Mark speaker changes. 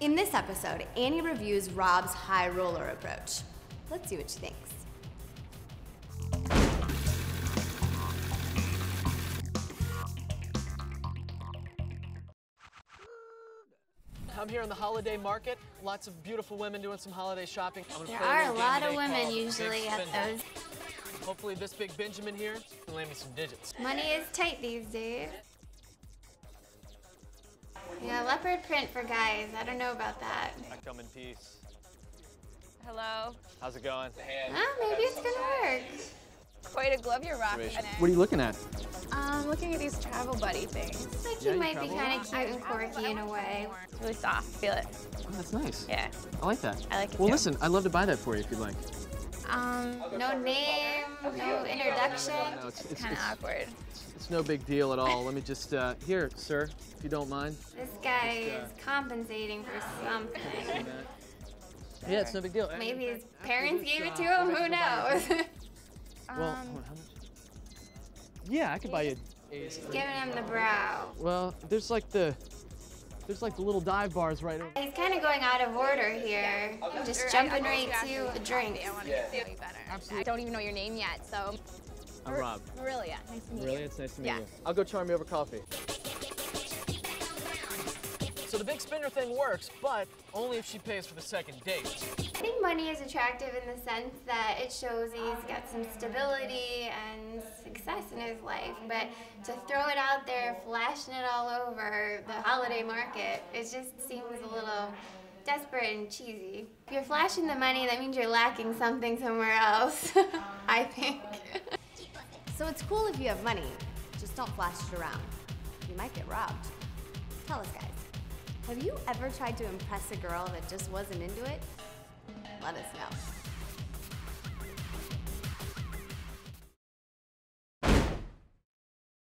Speaker 1: In this episode, Annie reviews Rob's high roller approach. Let's see what she thinks.
Speaker 2: I'm here in the holiday market. Lots of beautiful women doing some holiday shopping. I'm
Speaker 3: There
Speaker 2: a
Speaker 3: are a lot of women usually
Speaker 2: Big
Speaker 3: at those.
Speaker 2: Hopefully this big Benjamin here can lay me some digits.
Speaker 3: Money is tight these days. Yeah, leopard print for guys. I don't know about that.
Speaker 2: I come in peace.
Speaker 4: Hello.
Speaker 2: How's it going?
Speaker 3: Oh, maybe it's gonna work.
Speaker 4: Quite a glove you're rocking today.
Speaker 5: What are you looking at?
Speaker 4: I'm looking at these travel buddy things.
Speaker 3: It's like
Speaker 5: Yeah,
Speaker 3: you
Speaker 5: you
Speaker 3: might be kind of cute and quirky in a way.
Speaker 4: It's really soft. Feel it.
Speaker 5: Oh, that's nice.
Speaker 4: Yeah.
Speaker 5: I like that.
Speaker 4: I like it
Speaker 5: Well,
Speaker 4: too.
Speaker 5: listen, I'd love to buy that for you if you'd like.
Speaker 4: Um,
Speaker 3: No name, no introduction.
Speaker 5: No, it's, it's,
Speaker 4: kind of awkward.
Speaker 5: it's no big deal at all. Let me just, uh, here, sir, if you don't mind.
Speaker 3: This guy is compensating for something.
Speaker 5: Yeah, it's no big deal.
Speaker 3: Maybe his parents gave it
Speaker 5: uh,
Speaker 3: to him. Who
Speaker 5: you the buy
Speaker 3: knows?
Speaker 5: Well,
Speaker 4: Um,
Speaker 5: how much? Yeah, I could buy you a.
Speaker 3: Giving him the brow.
Speaker 5: Well, there's like the, there's like the little dive bars right over.
Speaker 3: He's kind of going out of order here. Just jumping right to the drink.
Speaker 4: I want to get to know you better.
Speaker 5: Absolutely.
Speaker 4: I don't even know your name yet, so.
Speaker 5: I'm Rob.
Speaker 4: Marilia. Nice to meet
Speaker 5: Really,
Speaker 4: you.
Speaker 5: it's nice to meet
Speaker 4: Yeah.
Speaker 5: you. I'll go charm you over coffee.
Speaker 2: So the big spender thing works, but only if she pays for the second date.
Speaker 3: I think money is attractive in the sense that it shows he's got some stability and success in his life. But to throw it out there, flashing it all over the holiday market, it just seems a little desperate and cheesy. If you're flashing the money, that means you're lacking something somewhere else, I think.
Speaker 1: So it's cool if you have money, just don't flash it around. You might get robbed. Have you ever tried to impress a girl that just wasn't into it? Let us know.